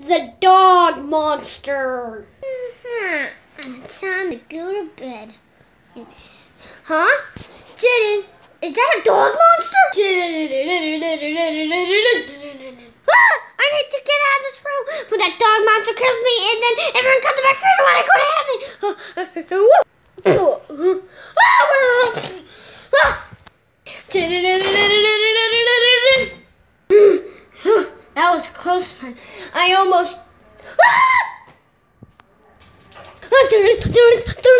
the dog monster. It's time to go to bed. Huh? Jaden, is that a dog monster? Ah, I need to get out of this room before that dog monster kills me and then everyone comes to my funeral when I go to heaven. That was close one. I almost it, did it, did it.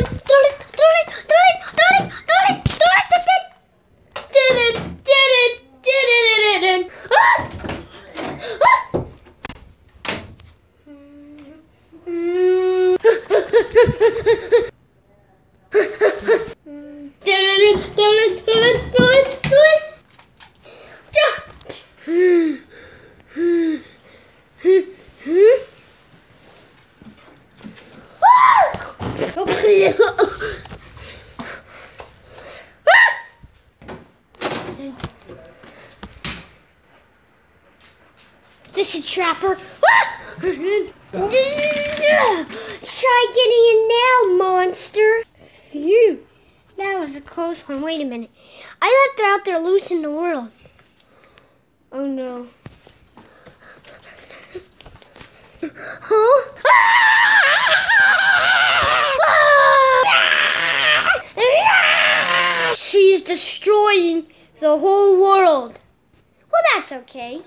This is Trapper. Try getting in now, monster. Phew. That was a close one. Wait a minute. I left her out there loose in the world. Oh no. Huh? She's destroying the whole world. Well, that's okay.